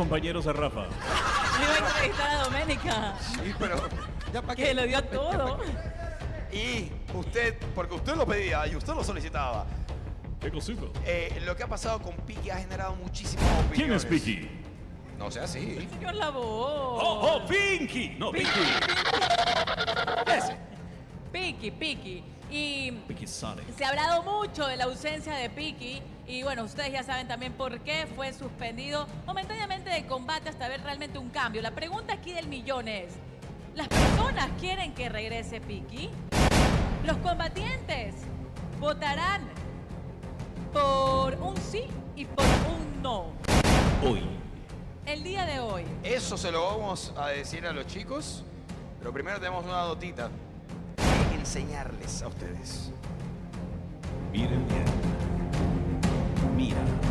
compañeros a Rafa. Me iba a entrevistar a Doménica, Sí, pero ya para que lo dio todo. Y usted, porque usted lo pedía y usted lo solicitaba. ¿Qué cosito? eh, lo que ha pasado con Piki ha generado muchísimas opiniones. ¿Quién es Piki? No sea así. Señor la voz. ¡Oh, oh, Pinky! No, Pinky. Ese. Piki, Piki. Y Pinky Sonic. se ha hablado mucho de la ausencia de Piki. Y bueno, ustedes ya saben también por qué fue suspendido momentáneamente de combate hasta ver realmente un cambio. La pregunta aquí del millón es, ¿las personas quieren que regrese Piki? ¿Los combatientes votarán por un sí y por un no? Hoy. El día de hoy. Eso se lo vamos a decir a los chicos. Pero primero tenemos una dotita que enseñarles a ustedes. Miren bien. Mira.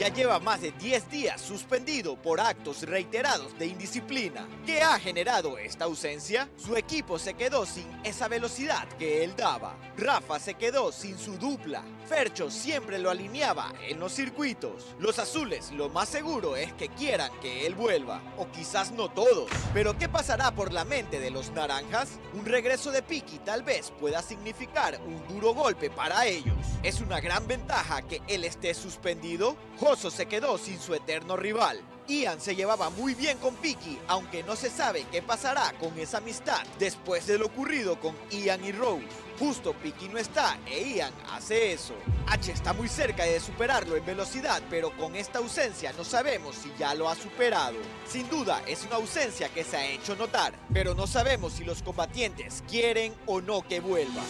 Ya lleva más de 10 días suspendido por actos reiterados de indisciplina. ¿Qué ha generado esta ausencia? Su equipo se quedó sin esa velocidad que él daba. Rafa se quedó sin su dupla. Fercho siempre lo alineaba en los circuitos. Los azules lo más seguro es que quieran que él vuelva. O quizás no todos. Pero ¿qué pasará por la mente de los naranjas? Un regreso de Piki tal vez pueda significar un duro golpe para ellos. ¿Es una gran ventaja que él esté suspendido? Se quedó sin su eterno rival. Ian se llevaba muy bien con Piki, aunque no se sabe qué pasará con esa amistad después de lo ocurrido con Ian y Rose. Justo Piki no está e Ian hace eso. H está muy cerca de superarlo en velocidad, pero con esta ausencia no sabemos si ya lo ha superado. Sin duda es una ausencia que se ha hecho notar, pero no sabemos si los combatientes quieren o no que vuelva.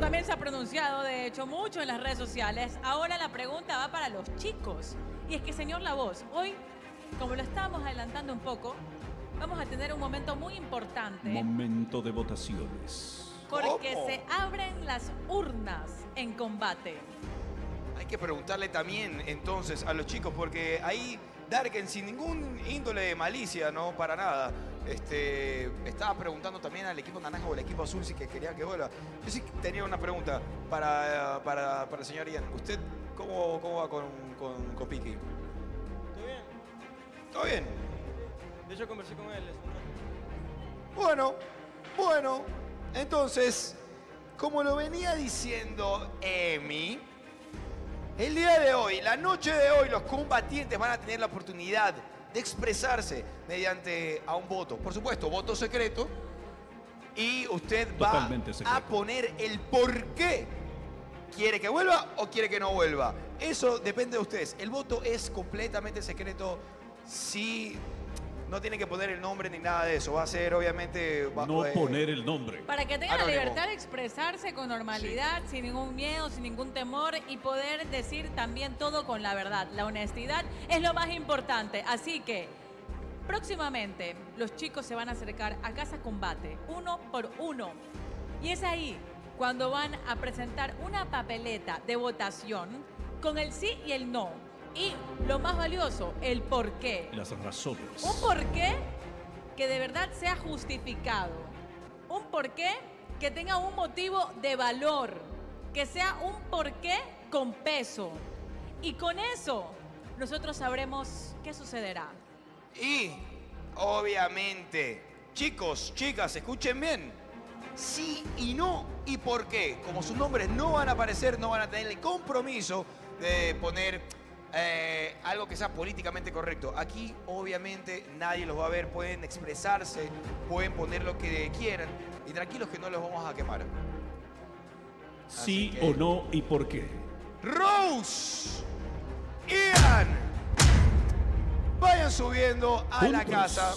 También se ha pronunciado, de hecho, mucho en las redes sociales. Ahora la pregunta va para los chicos. Y es que, señor La Voz, hoy, como lo estábamos adelantando un poco, vamos a tener un momento muy importante. Momento de votaciones. Porque ¿Cómo? se abren las urnas en combate. Hay que preguntarle también entonces a los chicos, porque ahí Darken, sin ningún índole de malicia, no para nada, este, estaba preguntando también al equipo naranja o al equipo azul si que quería que vuelva. Yo sí tenía una pregunta para, para, para el señor Ian. ¿Usted cómo, cómo va con, con, con Piki? ¿Todo bien? ¿Todo bien? De hecho, conversé con él. Bueno, bueno, entonces, como lo venía diciendo Emi, el día de hoy, la noche de hoy, los combatientes van a tener la oportunidad de expresarse mediante a un voto. Por supuesto, voto secreto. Y usted va secreto. a poner el por qué quiere que vuelva o quiere que no vuelva. Eso depende de ustedes. El voto es completamente secreto. Si no tiene que poner el nombre ni nada de eso. Va a ser, obviamente. va- No eh, poner el nombre. Para que tengan la libertad de expresarse con normalidad, sin ningún miedo, sin ningún temor y poder decir también todo con la verdad. La honestidad es lo más importante. Así que próximamente los chicos se van a acercar a Casa Combate, uno por uno. Y es ahí cuando van a presentar una papeleta de votación con el sí y el no. Y lo más valioso, el por qué. Las razones. Un porqué que de verdad sea justificado. Un porqué que tenga un motivo de valor. Que sea un porqué con peso. Y con eso nosotros sabremos qué sucederá. Y, obviamente, chicos, chicas, escuchen bien. Sí y no y por qué. Como sus nombres no van a aparecer, no van a tener el compromiso de poner eh, algo que sea políticamente correcto. Aquí, obviamente, nadie los va a ver. Pueden expresarse, pueden poner lo que quieran. Y tranquilos que no los vamos a quemar. Sí que- o no y por qué. Rose, Ian, vayan subiendo a la casa.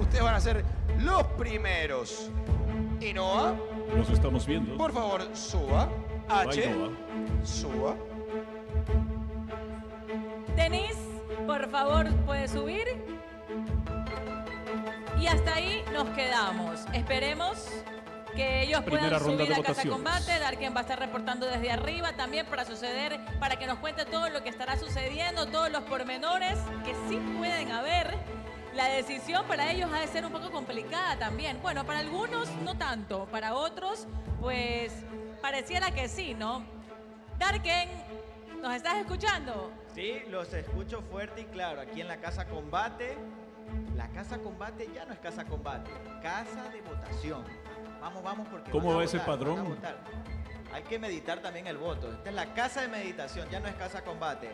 Ustedes van a ser los primeros. Y Noah, Nos estamos viendo. por favor, suba. H, Bye, suba. Denise, por favor, puede subir. Y hasta ahí nos quedamos. Esperemos que ellos Primera puedan subir a casa combate. Darken va a estar reportando desde arriba también para suceder, para que nos cuente todo lo que estará sucediendo, todos los pormenores que sí pueden haber. la decisión para ellos ha de ser un poco complicada también. Bueno, para algunos no tanto, para otros pues pareciera que sí, ¿no? Darken, ¿nos estás escuchando? Sí, los escucho fuerte y claro. Aquí en la Casa Combate, la Casa Combate ya no es Casa Combate, Casa de Votación. Vamos, vamos, porque. ¿Cómo va ese votar, padrón? Hay que meditar también el voto. Esta es la Casa de Meditación, ya no es Casa Combate.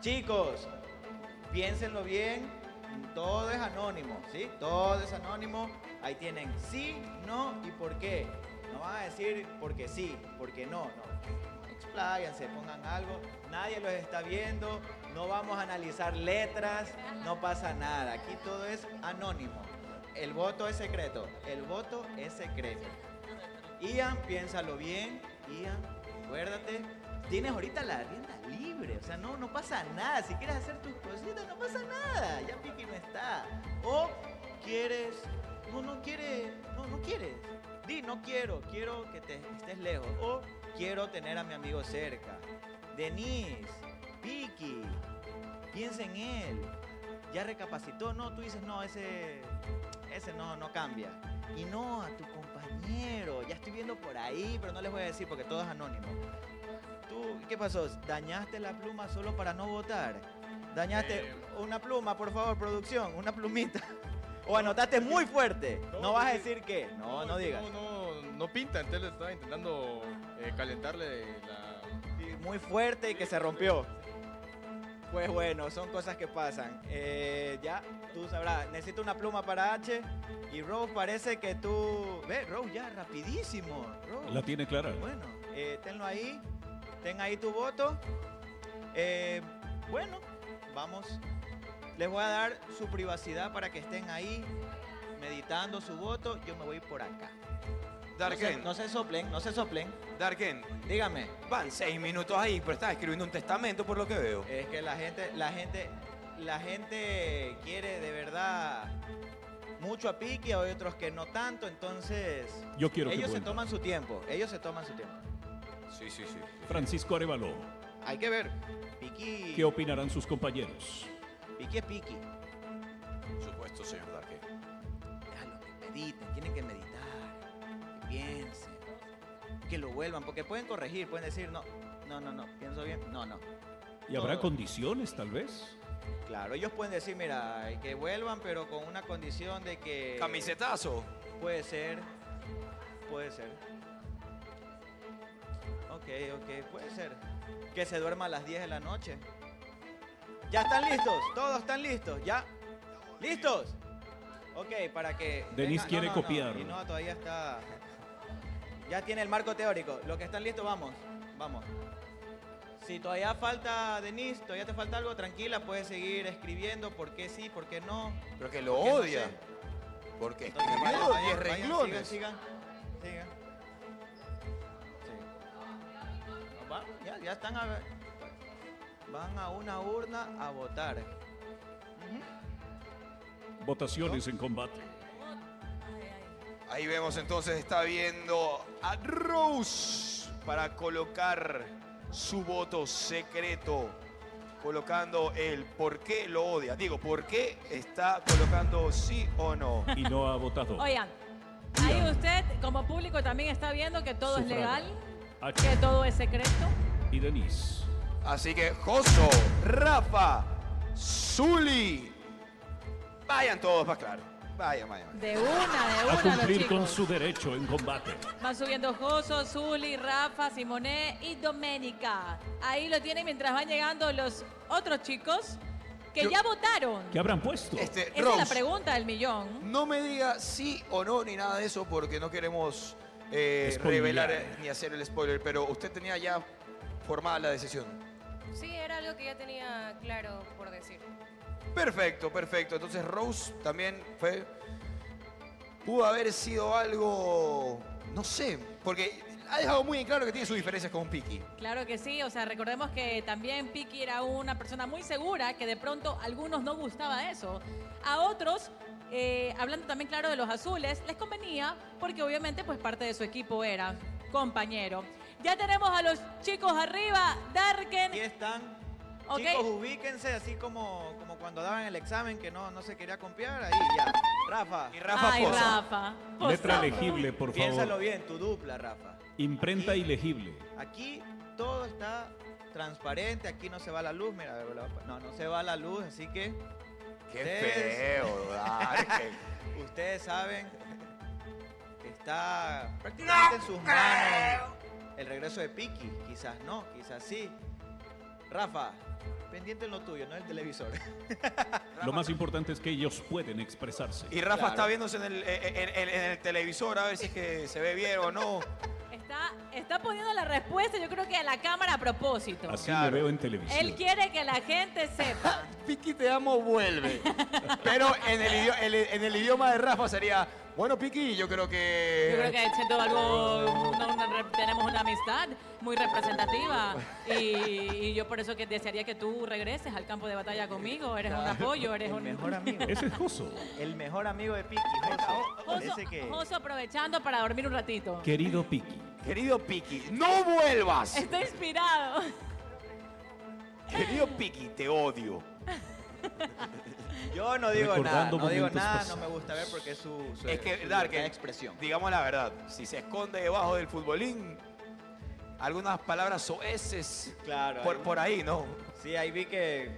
Chicos, piénsenlo bien. Todo es anónimo, ¿sí? Todo es anónimo. Ahí tienen sí, no y por qué. No van a decir porque sí, porque no, no expláyanse, pongan algo, nadie los está viendo, no vamos a analizar letras, no pasa nada, aquí todo es anónimo. El voto es secreto, el voto es secreto. Ian, piénsalo bien, Ian, acuérdate, tienes ahorita la rienda libre, o sea, no, no pasa nada, si quieres hacer tus cositas, no pasa nada, ya Piki no está. O quieres, no, no quieres, no, no quieres. Di, no quiero, quiero que te estés lejos. O quiero tener a mi amigo cerca. Denise, Vicky, piensa en él. Ya recapacitó, no, tú dices, no, ese, ese no, no cambia. Y no, a tu compañero, ya estoy viendo por ahí, pero no les voy a decir porque todo es anónimo. ¿Tú qué pasó? ¿Dañaste la pluma solo para no votar? ¿Dañaste Eh. una pluma, por favor, producción? Una plumita. O anotaste muy fuerte. No, No, vas a decir qué. No, no es que digas. No, no, no pinta, entonces estaba intentando eh, calentarle la... Sí, muy fuerte y que se rompió. Pues bueno, son cosas que pasan. Eh, ya, tú sabrás. Necesito una pluma para H. Y Rose parece que tú... Ve, Rose, ya, rapidísimo. Rose. La tiene clara. Bueno, eh, tenlo ahí. Ten ahí tu voto. Eh, bueno, vamos. Les voy a dar su privacidad para que estén ahí meditando su voto. Yo me voy por acá. No se, Darken, no se soplen, no se soplen. Darken, Dígame. van seis minutos ahí, pero estás escribiendo un testamento por lo que veo. Es que la gente, la gente, la gente quiere de verdad mucho a Piki, hay otros que no tanto, entonces Yo quiero que ellos se toman su tiempo, ellos se toman su tiempo. Sí, sí, sí. Francisco Arevalo, Hay que ver. Piki, ¿qué opinarán sus compañeros? Piki es Piki. Por supuesto, señor Darken. Déjalo que mediten, tienen que meditar, piensen, que lo vuelvan, porque pueden corregir, pueden decir, no, no, no, no, pienso bien, no, no. ¿Y habrá Todo. condiciones, tal vez? Claro, ellos pueden decir, mira, que vuelvan, pero con una condición de que... Camisetazo. Puede ser, puede ser. Ok, ok, puede ser. Que se duerma a las 10 de la noche. ¿Ya están listos? ¿Todos están listos? ¿Ya? ¿Listos? Ok, para que... Denise venga- quiere no, no, no, copiar. y no, todavía está... Ya tiene el marco teórico. Los que están listos, vamos. Vamos. Si todavía falta, Denise, todavía te falta algo, tranquila, puedes seguir escribiendo por qué sí, por qué no. Pero que lo Porque no odia. sé. Porque escribió vayan, vayan, 10 vayan, renglones. Sigan, sigan, sigan. Sí. Va, ya, ya están a ver. Van a una urna a votar. Votaciones en combate. Ahí vemos entonces, está viendo a Rose para colocar su voto secreto. Colocando el por qué lo odia. Digo, por qué está colocando sí o no. Y no ha votado. Oigan, ahí usted como público también está viendo que todo es legal, H que todo es secreto. y Denise. Así que Joso, Rafa, Zuli. Vayan todos más claro. Vayan, vayan. De una, de A una los cumplir con su derecho en combate. Van subiendo Joso, Zuli, Rafa, Simoné y Doménica. Ahí lo tienen mientras van llegando los otros chicos que Yo- ya votaron. ¿Qué habrán puesto? Este, Esa es la pregunta del millón. no me diga sí o no ni nada de eso porque no queremos eh, revelar eh, ni hacer el spoiler, pero usted tenía ya formada la decisión. Sí, era algo que ya tenía claro por decir. Perfecto, perfecto. Entonces Rose también fue. Pudo haber sido algo. No sé, porque ha dejado muy en claro que tiene sus diferencias con Piki. Claro que sí, o sea, recordemos que también Piki era una persona muy segura, que de pronto a algunos no gustaba eso. A otros, eh, hablando también claro de los azules, les convenía porque obviamente pues parte de su equipo era compañero. Ya tenemos a los chicos arriba, Darken. Aquí están. Chicos, ubíquense así como, como cuando daban el examen que no, no se quería copiar. Ahí ya. Rafa, Y Rafa Ay, Poza. Rafa. Letra legible, por piénsalo favor. bien, tu dupla, Rafa. Imprenta ilegible. Aquí todo está transparente, aquí no se va la luz. Mira, a ver, la- no, no se va la luz, así que Qué Ustedes- feo, ustedes saben que está prácticamente en sus manos el regreso de Piki. Quizás no, quizás sí. Rafa, pendiente en lo tuyo, no el televisor. Lo más importante es que ellos pueden expresarse. Y Rafa Claro. está viéndose en el, en- en- en el televisor a ver si es que se ve bien o no. Está, está poniendo la respuesta, yo creo que a la cámara a propósito. Así Claro. me veo en televisión. Él quiere que la gente sepa. Piki te amo, vuelve. Pero en el, idioma, en el idioma de Rafa sería, bueno, Piki, yo creo que... Yo creo que siento algo, una- una re- tenemos una amistad muy representativa y, y yo por eso que desearía que tú regreses al campo de batalla conmigo. Eres un apoyo, eres el un mejor amigo. Ese es Joso. El mejor amigo de Piki, Joso. Joso, Parece que... Joso aprovechando para dormir un ratito. Querido Piki. Querido Piki, no vuelvas. Está inspirado. Querido Piki, te odio. Yo no digo nada, no digo nada, pasados. no me gusta ver porque es su, su Es que, su Dark, expresión. digamos la verdad, si se esconde debajo del futbolín, algunas palabras soeces Claro. por, ahí- por ahí, ¿no? Sí, ahí vi que...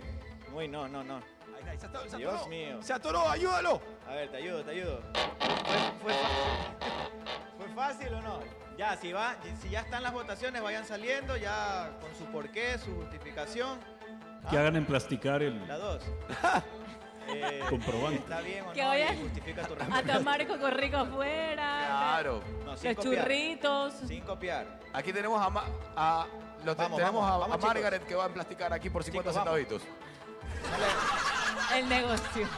Uy, no, no, no. Ahí, ahí, se atoró, se Dios mío. Se atoró, ayúdalo. A ver, te ayudo, te ayudo. ¿Fue, fue, fa- ¿Fue fácil o no? Ya, si, va, si ya están las votaciones, vayan saliendo ya con su porqué, su justificación. Que Ah, hagan en plasticar el La dos. Eh, comprobante. ¿Está bien o Que no? vaya Y justifica tu A tomar coco rico afuera. Claro. No, sin Los copiar. churritos. Sin copiar. Aquí tenemos a, Ma- a- lo te- Vamos, tenemos vamos, a- vamos, a, chicos. Margaret que va a plasticar aquí por 50 Chicos, vamos. centavitos. El negocio.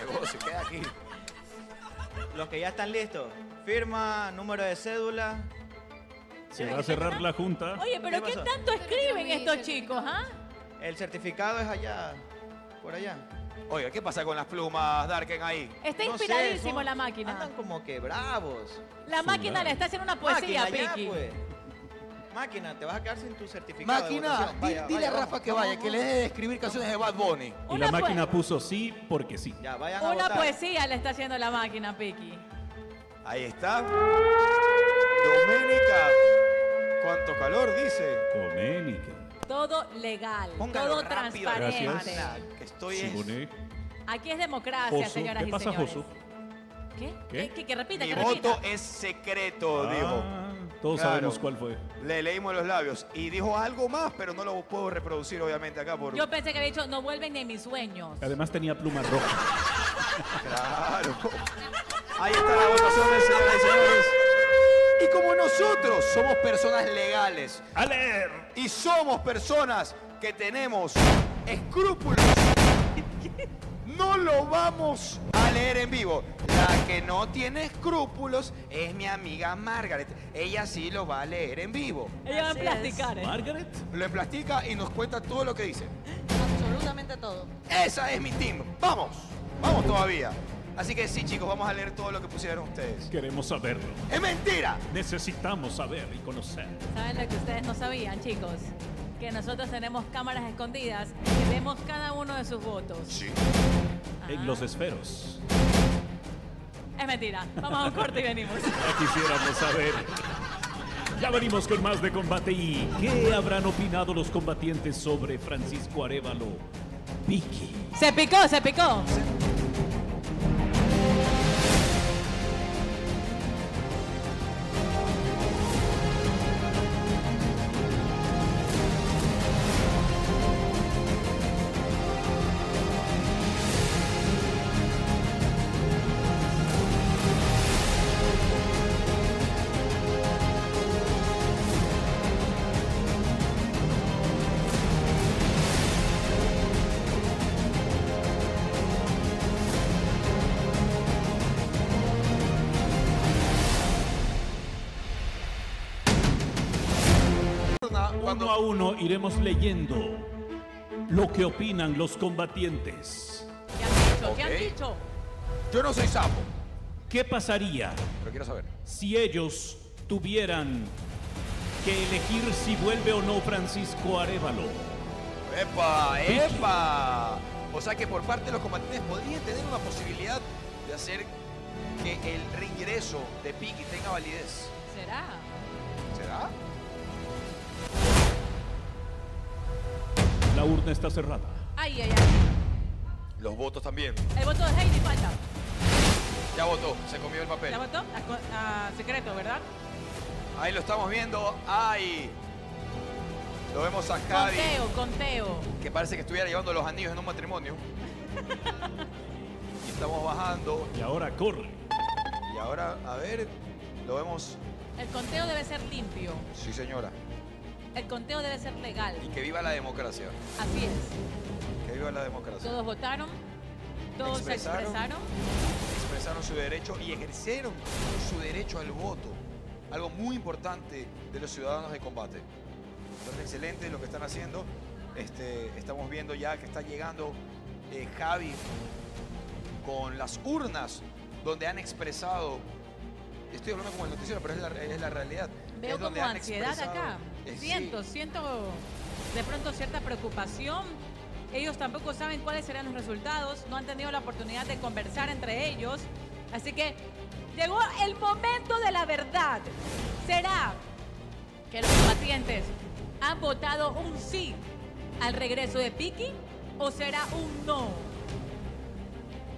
El negocio queda aquí. Los que ya están listos. Firma, número de cédula. Se va a cerrar la junta. Oye, pero ¿Qué tanto escriben estos chicos, ah? El certificado es allá. Por allá. Oiga, ¿qué pasa con las plumas, Darken, ahí? Está No sé, inspiradísimo son- la máquina. Andan como que bravos. La máquina le está haciendo una poesía, Máquina, ya, Piki. pues. Máquina, te vas a quedar sin tu certificado. de Máquina, votación. di- Vaya, dile vaya, a Rafa vamos, que vamos, vaya, que vamos. le deje de escribir canciones de Bad Bunny. Y Una la pue- máquina puso sí porque sí. Ya, vayan a Una votar. poesía le está haciendo la máquina, Piki. Ahí está. Doménica. ¿Cuánto calor dice? Doménica. Todo legal, Póngalo todo rápido, transparente. Gracias. Que estoy es- Simone. Aquí es democracia, Joso. señoras ¿Qué y pasa, señores. ¿Qué? ¿Qué? ¿Qué? Que repita, Mi que repita. voto es secreto, dijo. Ah, todos Claro. sabemos cuál fue. Le leímos los labios. Y dijo algo más, pero no lo puedo reproducir, obviamente, acá por. Yo pensé que había dicho, no vuelven ni en mis sueños. Además tenía pluma roja. Claro. Ahí está la votación, señoras y señores. Y como nosotros somos personas legales ¡A leer! y somos personas que tenemos escrúpulos, no lo vamos a leer en vivo. La que no tiene escrúpulos es mi amiga Margaret. Ella sí lo va a leer en vivo. Ella va a Así es. plasticar, ¿eh? ¿Margaret? Lo plastica y nos cuenta todo lo que dice. Absolutamente todo. Esa es mi team. Vamos, vamos todavía. Así que sí, chicos, vamos a leer todo lo que pusieron ustedes. Queremos saberlo. ¡Es mentira! Necesitamos saber y conocer. ¿Saben lo que ustedes no sabían, chicos? Que nosotros tenemos cámaras escondidas y vemos cada uno de sus votos. Sí. Ajá. En los esferos. Es mentira. Vamos a un corte y venimos. Ya quisiéramos saber. Ya venimos con más de combate y ¿qué habrán opinado los combatientes sobre Francisco Arevalo? Vicky. Se picó, se picó. Uno a uno iremos leyendo lo que opinan los combatientes. ¿Qué han dicho? ¿Qué han dicho? Yo no soy sapo, ¿Qué pasaría pero quiero saber. si ellos tuvieran que elegir si vuelve o no Francisco Arevalo? ¡Epa! ¡Epa! O sea que por parte de los combatientes podrían tener una posibilidad de hacer que el reingreso de Piki tenga validez. ¿Será? ¿Será? La urna está cerrada. Ay, ay, ay. Los votos también. El voto de Heidi falta. Ya votó, se comió el papel. ¿Ya votó? A, co- a secreto, ¿verdad? Ahí lo estamos viendo. ¡Ay! Lo vemos a Javi, Conteo, conteo. que parece que estuviera llevando los anillos en un matrimonio. Y estamos bajando. Y ahora corre. Y ahora, a ver, lo vemos. El conteo debe ser limpio. Sí, señora. El conteo debe ser legal. Y que viva la democracia. Así es. Que viva la democracia. Todos votaron. Todos se Expresaron. expresaron. expresaron su derecho y ejercieron su derecho al voto. Algo muy importante de los ciudadanos de combate. Es excelente lo que están haciendo. Este, estamos viendo ya que está llegando eh, Javi con las urnas donde han expresado. Estoy hablando como el noticiero, pero es la, es la realidad. Veo Es como donde ansiedad acá. Eh, sí. Siento, siento de pronto cierta preocupación. Ellos tampoco saben cuáles serán los resultados. No han tenido la oportunidad de conversar entre ellos. Así que llegó el momento de la verdad. ¿Será que los combatientes han votado un sí al regreso de Piki o será un no?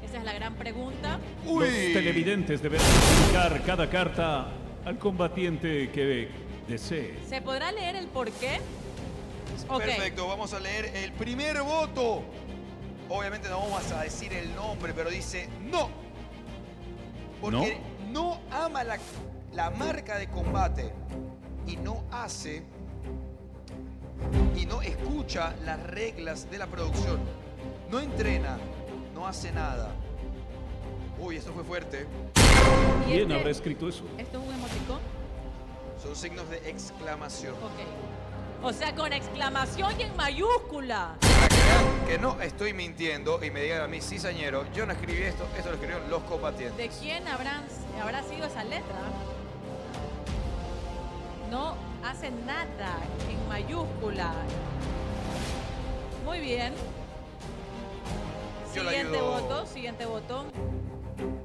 Esa es la gran pregunta. Los televidentes deberán explicar cada carta al combatiente que desee. ¿Se podrá leer el por qué? Ok. Perfecto, vamos a leer el primer voto. Obviamente no vamos a decir el nombre, pero dice no. Porque no, ama la, la marca de combate y no hace y no escucha las reglas de la producción. No entrena, no hace nada. Uy, esto fue fuerte. ¿Y ¿Quién este- habrá escrito eso? ¿Esto es un emoticón? Son signos de exclamación. Ok. O sea, con exclamación y en mayúscula. Para que vean que no estoy mintiendo y me digan a mí, sí, señor, yo no escribí esto, esto lo escribieron los combatientes. ¿De quién habrán, habrá sido esa letra? No hace nada en mayúscula. Muy bien. Yo Siguiente voto, siguiente voto.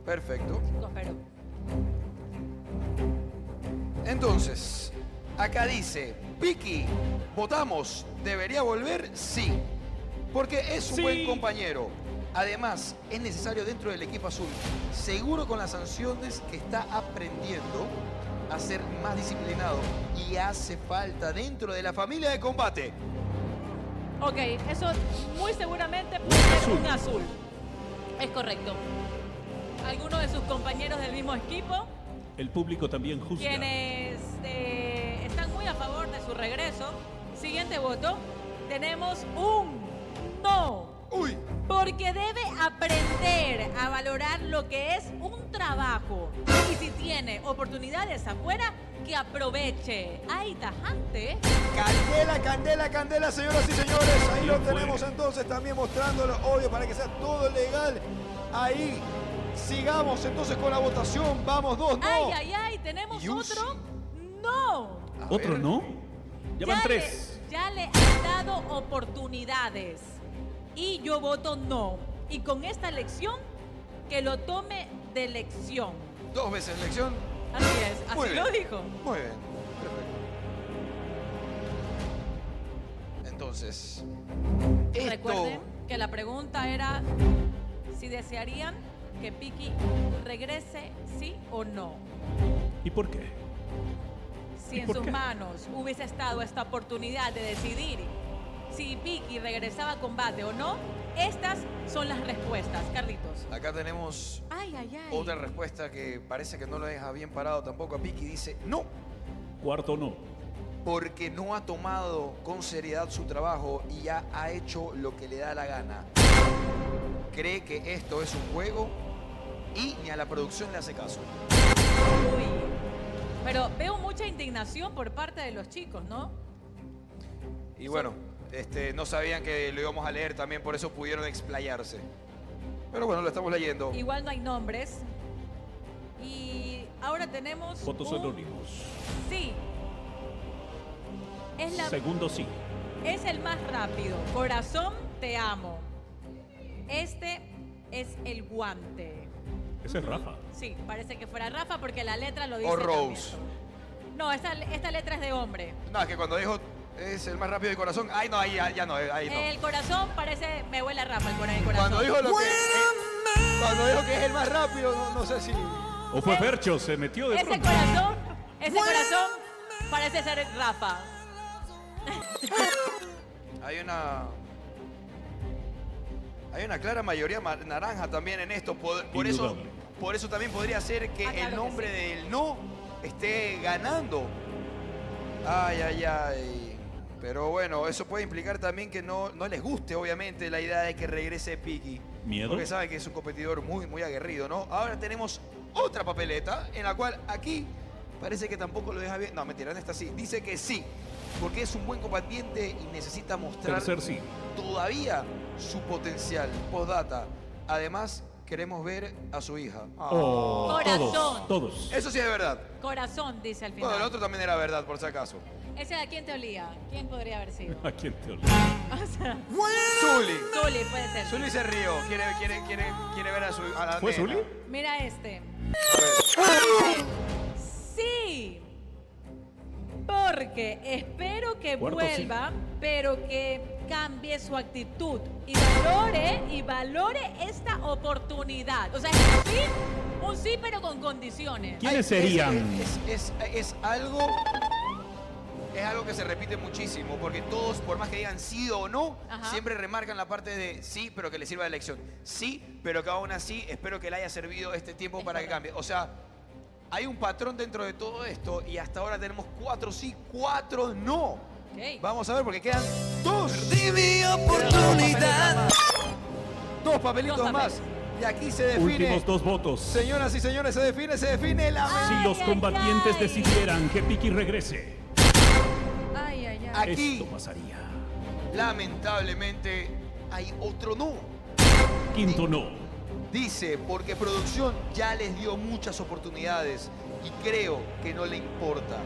Perfecto. No. Entonces, acá dice, Piki, votamos, ¿debería volver? Sí. Porque es un Sí. buen compañero. Además, es necesario dentro del equipo azul, seguro con las sanciones que está aprendiendo a ser más disciplinado y hace falta dentro de la familia de combate. Ok, eso muy seguramente puede ser Azul. un azul. Es correcto. Algunos de sus compañeros del mismo equipo El público también juzga. Su regreso. Siguiente voto. Tenemos un no. Uy, Porque debe aprender a valorar lo que es un trabajo. Y si tiene oportunidades afuera, que aproveche. ¡Ay, tajante! Candela, candela, candela, señoras y señores. Ahí lo tenemos entonces también mostrándolo, obvio, para que sea todo legal. Ahí, sigamos entonces con la votación. Vamos, dos, no. ¡Ay, ay, ay! ¿Tenemos otro? ¡No! A ¿Otro ver. no? Ya van le- tres. ya le han dado oportunidades. Y yo voto no. Y con esta elección, que lo tome de elección. Dos veces elección. Así es, Muy así bien. lo dijo. Muy bien, perfecto. Entonces, esto... Recuerden que la pregunta era si desearían que Piki regrese, sí o no. ¿Y por qué? Si ¿Y en sus qué? manos hubiese estado esta oportunidad de decidir si Piki regresaba a combate o no, estas son las respuestas, Carlitos. Acá tenemos Ay, ay, ay. otra respuesta que parece que no lo deja bien parado tampoco a Piki. Dice, no, Cuarto no. porque no ha tomado con seriedad su trabajo y ya ha hecho lo que le da la gana. Cree que esto es un juego y ni a la producción le hace caso. Uy. Pero veo mucha indignación por parte de los chicos, ¿no? Y bueno, este, no sabían que lo íbamos a leer también, por eso pudieron explayarse. Pero bueno, lo estamos leyendo. Igual no hay nombres. Y ahora tenemos. Votos un anónimos. Sí. Es la, Segundo sí. Es el más rápido. Corazón, te amo. Este es el guante. Ese es Rafa. Sí, parece que fuera Rafa porque la letra lo dice. O también. Rose. No, esta, esta letra es de hombre. No, es que cuando dijo es el más rápido del corazón, ay no, ahí ya, ya no, ahí no. El corazón parece, me huele a Rafa el cora- el corazón. Cuando dijo lo que. eh, cuando dijo que es el más rápido, no, no sé si. O fue Fercho, se metió de ese pronto. corazón, ese corazón parece ser Rafa. Hay una. Hay una clara mayoría ma- naranja también en esto. Por, por eso, Indudable. por eso también podría ser que Ah, claro el que nombre sí. del no esté ganando. Ay, ay, ay. Pero bueno, eso puede implicar también que no, no les guste, obviamente, la idea de que regrese Piki. ¿Miedo? Porque saben que es un competidor muy, muy aguerrido, ¿no? Ahora tenemos otra papeleta en la cual aquí parece que tampoco lo deja bien. No, mentira, en esta sí. Dice que sí, porque es un buen combatiente y necesita mostrar Tercer sí. todavía su potencial. Postdata. Además, queremos ver a su hija. Ah. Oh, Corazón. todos, todos. Eso sí es verdad. Corazón, dice al final. Bueno, el otro también era verdad, por si acaso. ¿Ese a quién te olía? ¿Quién podría haber sido? ¿A quién te olvidó? O sea, Zuli. Zully puede ser. Zuli se rió. Quiere, quiere, quiere, quiere ver a su a la ¿Fue nena. Zuli? Mira este. A ver. Sí. Porque espero que Cuarto sí. vuelva, pero que cambie su actitud y valore y valore esta oportunidad. O sea, es un sí, un sí, pero con condiciones. ¿Quiénes serían? Es, es- es- es algo. Es algo que se repite muchísimo, porque todos, por más que digan sí o no, Ajá. siempre remarcan la parte de sí, pero que le sirva de lección. Sí, pero que aún así espero que le haya servido este tiempo Es para que cambie. O sea, hay un patrón dentro de todo esto y hasta ahora tenemos cuatro sí, cuatro no. Vamos a ver porque quedan dos. mi oportunidad. Dos papelitos Dos más. Y aquí se define. Últimos dos votos. Señoras y señores, se define, se define la. Si Ay, los ay, combatientes ay. decidieran que Piki regrese, Ay, ay, ay. Aquí. esto pasaría. Lamentablemente hay otro no. Quinto no. Dice, porque producción ya les dio muchas oportunidades y creo que no le importa.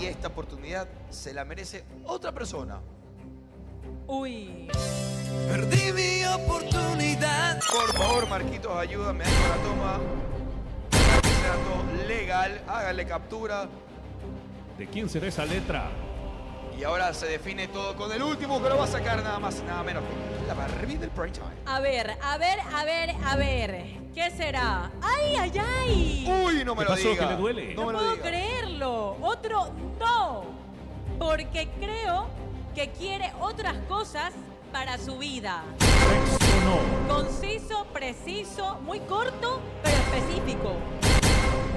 Y esta oportunidad se la merece otra persona. Uy. Perdí mi oportunidad. Por favor, Marquitos, ayúdame con la toma. Legal, háganle captura. ¿De quién será esa letra? Y ahora se define todo con el último que lo va a sacar nada más y nada menos que la Barbie del prime time. A ver, a ver, a ver, a ver. ¿Qué será? ¡Ay, ay, ay! Uy, no me ¿Qué lo pasó? diga. ¿Que le duele? No, No me lo puedo diga. creerlo. Otro no. Porque creo que quiere otras cosas para su vida. No. Conciso, preciso, muy corto, pero específico.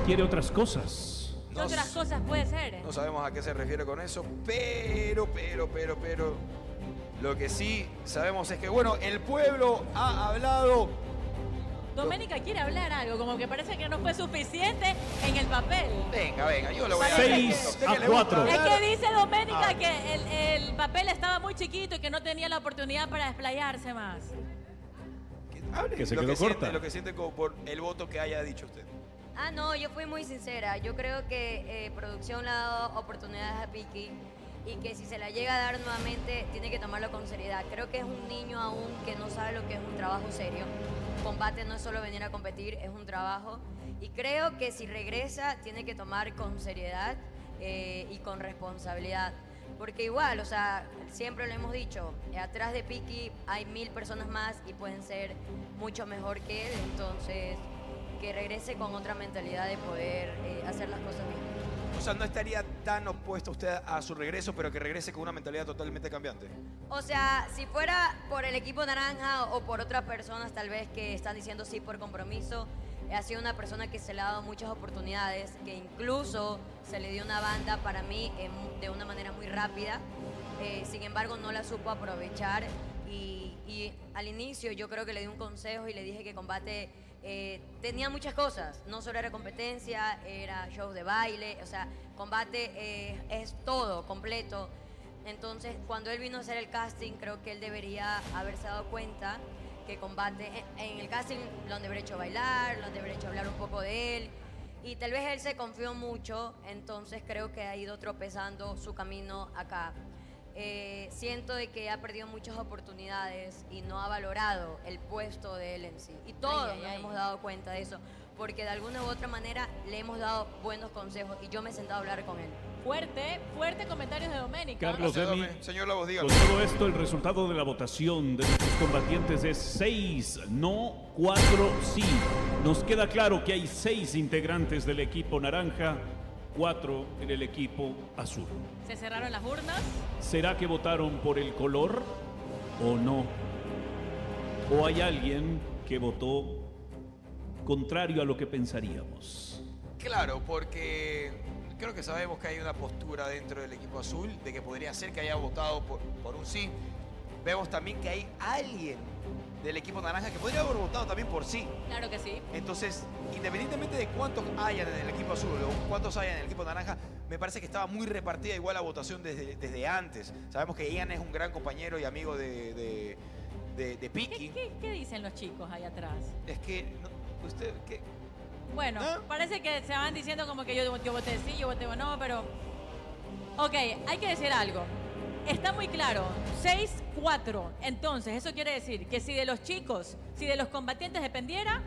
Quiere otras cosas. ¿Qué No otras cosas puede ser? No sabemos a qué se refiere con eso, pero, pero, pero, pero. Lo que sí sabemos es que, bueno, el pueblo ha hablado. Doménica quiere hablar algo, como que parece que no fue suficiente en el papel. Venga, venga, yo lo voy a Seis Usted a que le gusta cuatro. Es hablar. que dice Doménica Ah. que el, el papel estaba muy chiquito y que no tenía la oportunidad para desplayarse más. Hable Que se lo quedó que siente, corta. lo que siente como por el voto que haya dicho usted. Ah, no, yo fui muy sincera. Yo creo que eh, producción le ha dado oportunidades a Piki y que si se la llega a dar nuevamente tiene que tomarlo con seriedad. Creo que es un niño aún que no sabe lo que es un trabajo serio. Combate no es solo venir a competir, es un trabajo. Y creo que si regresa tiene que tomar con seriedad eh, y con responsabilidad. Porque igual, o sea, siempre lo hemos dicho, atrás de Piki hay mil personas más y pueden ser mucho mejor que él. Entonces, que regrese con otra mentalidad de poder eh, hacer las cosas bien. O sea, no estaría tan opuesto usted a su regreso, pero que regrese con una mentalidad totalmente cambiante. O sea, si fuera por el equipo naranja o por otras personas tal vez que están diciendo sí por compromiso, eh, ha sido una persona que se le ha dado muchas oportunidades, que incluso se le dio una banda para mí eh, mu- de una manera muy rápida. Eh, sin embargo, no la supo aprovechar y, y al inicio yo creo que le di un consejo y le dije que combate eh, tenía muchas cosas, no solo era competencia, era shows de baile, o sea, combate eh, es todo, completo. Entonces, cuando él vino a hacer el casting, creo que él debería haberse dado cuenta que combate, en, en el casting lo han de haber hecho bailar, lo han de haber hecho hablar un poco de él. Y tal vez él se confió mucho, entonces creo que ha ido tropezando su camino acá. Eh, siento de que ha perdido muchas oportunidades y no ha valorado el puesto de él en sí. Y todos Ay, ay, nos ay. hemos dado cuenta de eso, porque de alguna u otra manera le hemos dado buenos consejos y yo me he sentado a hablar con él. Fuerte, fuerte comentarios de Doménica. Carlos Demi. Señor Lobos, dígalo. Con todo esto, el resultado de la votación de nuestros combatientes es 6 no, 4 sí. Nos queda claro que hay 6 integrantes del equipo naranja, 4 en el equipo azul. Se cerraron las urnas. ¿Será que votaron por el color o no? ¿O hay alguien que votó contrario a lo que pensaríamos? Claro, porque creo que sabemos que hay una postura dentro del equipo azul de que podría ser que haya votado por, por un sí. Vemos también que hay alguien del equipo naranja que podría haber votado también por sí. Claro que sí. Entonces, independientemente de cuántos hayan en el equipo azul o cuántos hayan en el equipo naranja, me parece que estaba muy repartida igual la votación desde, desde antes. Sabemos que Ian es un gran compañero y amigo de, de, de- de Piki. ¿Qué, qué, qué dicen los chicos ahí atrás? Es que, no- usted, ¿qué? Bueno, ¿Ah? parece que se van diciendo como que yo, yo voté sí, yo voté no, pero... Ok, hay que decir algo. Está muy claro, 6-4. Entonces, eso quiere decir que si de los chicos, si de los combatientes dependiera,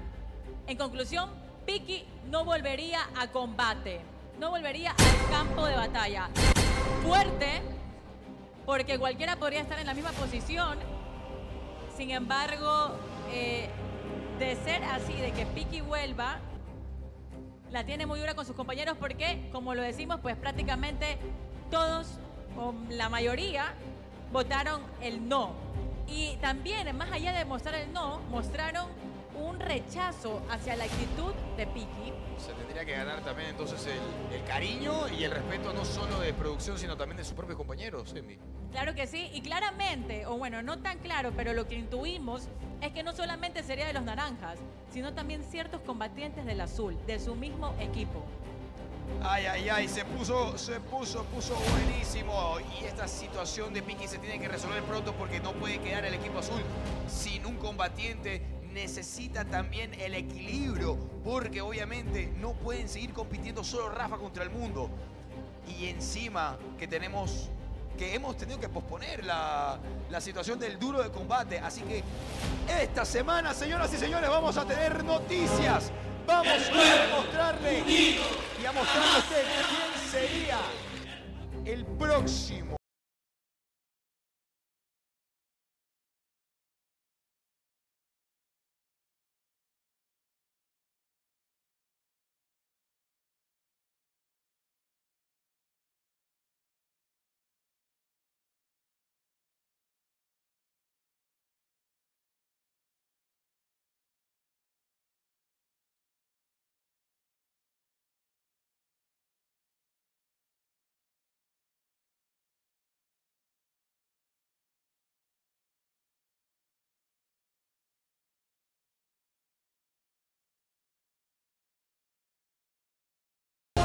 en conclusión, Piki no volvería a combate, no volvería al campo de batalla. Fuerte, porque cualquiera podría estar en la misma posición. Sin embargo, eh, de ser así, de que Piki vuelva, la tiene muy dura con sus compañeros porque, como lo decimos, pues prácticamente todos, o la mayoría, votaron el no. Y también, más allá de mostrar el no, mostraron un rechazo hacia la actitud de Piki. Se tendría que ganar también entonces el, el cariño y el respeto no solo de producción, sino también de sus propios compañeros, Emi. Claro que sí, y claramente, o bueno, no tan claro, pero lo que intuimos es que no solamente sería de los naranjas, sino también ciertos combatientes del azul, de su mismo equipo. Ay, ay, ay, se puso, se puso, puso buenísimo. Y esta situación de Piki se tiene que resolver pronto porque no puede quedar el equipo azul sin un combatiente. Necesita también el equilibrio porque obviamente no pueden seguir compitiendo solo Rafa contra el mundo. Y encima que tenemos, que hemos tenido que posponer la, la situación del duro de combate. Así que esta semana, señoras y señores, vamos a tener noticias. Vamos a demostrarle y a mostrarle a usted quién sería el próximo